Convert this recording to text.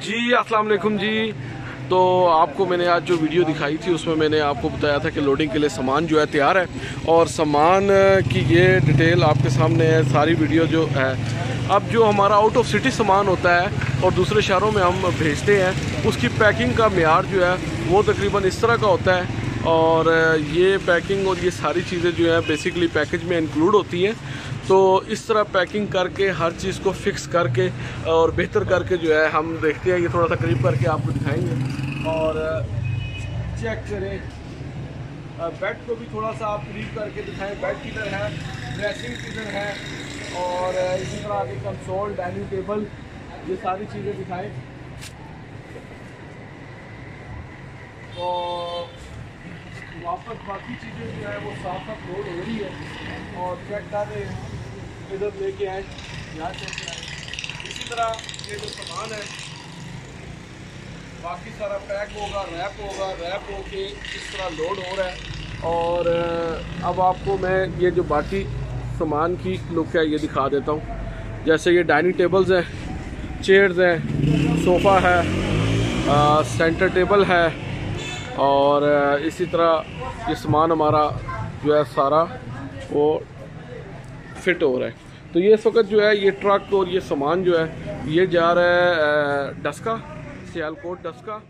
जी, अस्सलाम वालेकुम जी। तो आपको मैंने आज जो वीडियो दिखाई थी, उसमें मैंने आपको बताया था कि लोडिंग के लिए सामान जो है तैयार है। और सामान की ये डिटेल आपके सामने है, सारी वीडियो जो है। अब जो हमारा आउट ऑफ़ सिटी सामान होता है और दूसरे शहरों में हम भेजते हैं, उसकी पैकिंग का मैार जो है, वो तकरीबन इस तरह का होता है। और ये पैकिंग और ये सारी चीज़ें जो है बेसिकली पैकेज में इंक्लूड होती हैं। तो इस तरह पैकिंग करके, हर चीज़ को फिक्स करके और बेहतर करके जो है हम देखते हैं। ये थोड़ा सा करीब करके आपको दिखाएँगे। और चेक करें। बेड को भी थोड़ा सा आप करीब करके दिखाएँ। बेड किधर है? ड्रेसिंग किधर है? और इसी तरह आगे कंसोल डाइनिंग टेबल ये सारी चीज़ें दिखाएँ। और वापस बाकी चीज़ें जो है वो साफ़ साफ़ लोड हो रही है। और चेक कर रहे हैं। इधर लेके आए। यहाँ आए। इसी तरह ये जो सामान है बाकी सारा पैक होगा रैप होगा रैप होके इस तरह लोड हो रहा है। और अब आपको मैं ये जो बाकी सामान की लुक है ये दिखा देता हूँ। जैसे ये डाइनिंग टेबल्स हैं चेयर्स हैं सोफ़ा है आ, सेंटर टेबल है। और इसी तरह ये सामान हमारा जो है सारा वो फिट हो रहा है। तो ये इस वक्त जो है, ये ट्रक और ये सामान जो है, ये जा रहा है डस्का, सियालकोट डस्का।